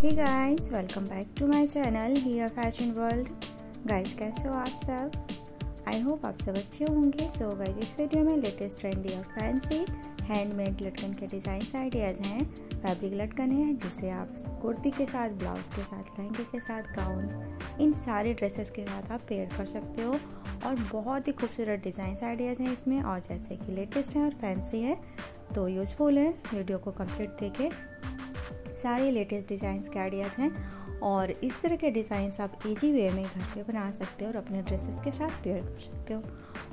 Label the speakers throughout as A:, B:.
A: Hey guys welcome back to my channel here fashion world guys कैसे हो आप सब? आई होप आप सब अच्छे होंगे। सो गाइस इस वीडियो में लेटेस्ट ट्रेंडी और फैंसी हैंडमेड लटकन के डिज़ाइन आइडियाज़ हैं फैब्रिक लटकन है, जिसे आप कुर्ती के साथ ब्लाउज के साथ, लहंगे के साथ गाउन इन सारे ड्रेसेस के साथ आप पेयर कर सकते हो। और बहुत ही खूबसूरत डिज़ाइन आइडियाज़ हैं इसमें, और जैसे कि लेटेस्ट हैं और फैंसी है तो यूज़फुल है। वीडियो को कंप्लीट देखें। सारे लेटेस्ट डिज़ाइन के आइडियाज़ हैं और इस तरह के डिज़ाइंस आप इजी वे में घर पे बना सकते हो और अपने ड्रेसेस के साथ पेयर कर सकते हो।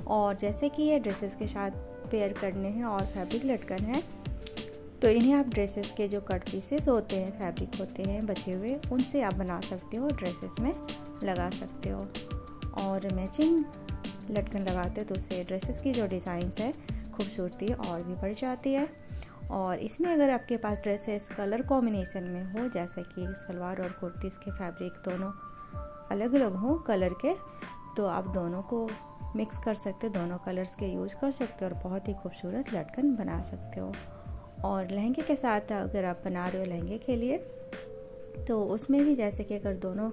A: और जैसे कि ये ड्रेसेस के साथ पेयर करने हैं और फैब्रिक लटकन है तो इन्हें आप ड्रेसेस के जो कट पीसेस होते हैं फैब्रिक होते हैं, बचे हुए, उनसे आप बना सकते हो ड्रेसेस में लगा सकते हो। और मैचिंग लटकन लगाते हो तो उससे ड्रेसेस की जो डिज़ाइंस है, खूबसूरती और भी बढ़ जाती है। और इसमें अगर आपके पास ड्रेसेस कलर कॉम्बिनेशन में हो, जैसे कि सलवार और कुर्ती के फैब्रिक दोनों अलग अलग हो कलर के तो आप दोनों को मिक्स कर सकते हो दोनों कलर्स के यूज़ कर सकते हो और बहुत ही खूबसूरत लटकन बना सकते हो। और लहंगे के साथ अगर आप बना रहे हो लहंगे के लिए तो उसमें भी जैसे कि अगर दोनों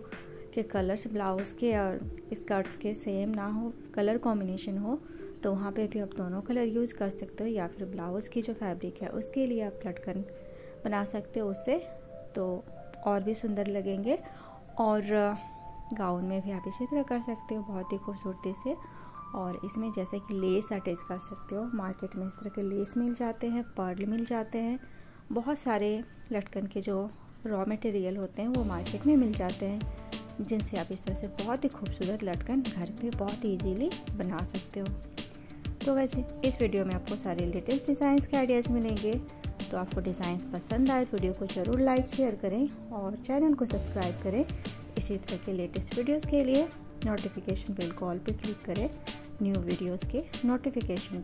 A: के कलर्स ब्लाउज़ के और स्कर्ट्स के सेम ना हो कलर कॉम्बिनेशन हो तो वहाँ पे भी आप दोनों कलर यूज़ कर सकते हो या फिर ब्लाउज़ की जो फैब्रिक है उसके लिए आप लटकन बना सकते हो उससे तो और भी सुंदर लगेंगे। और गाउन में भी आप इसी तरह कर सकते हो बहुत ही खूबसूरती से। और इसमें जैसे कि लेस अटैच कर सकते हो। मार्केट में इस तरह के लेस मिल जाते हैं, पर्ल मिल जाते हैं। बहुत सारे लटकन के जो रॉ मटेरियल होते हैं वो मार्केट में मिल जाते हैं, जिनसे आप इस तरह से बहुत ही खूबसूरत लटकन घर पे बहुत ईजीली बना सकते हो। तो वैसे, इस वीडियो में आपको सारे लेटेस्ट डिज़ाइंस के आइडियाज़ मिलेंगे। तो आपको डिज़ाइंस पसंद आए तो वीडियो को ज़रूर लाइक शेयर करें और चैनल को सब्सक्राइब करें। इसी तरह के लेटेस्ट वीडियोज़ के लिए नोटिफिकेशन बिल कॉल पर क्लिक करें। न्यू वीडियोज़ के नोटिफिकेशन